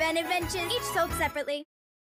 adventures, each sold separately.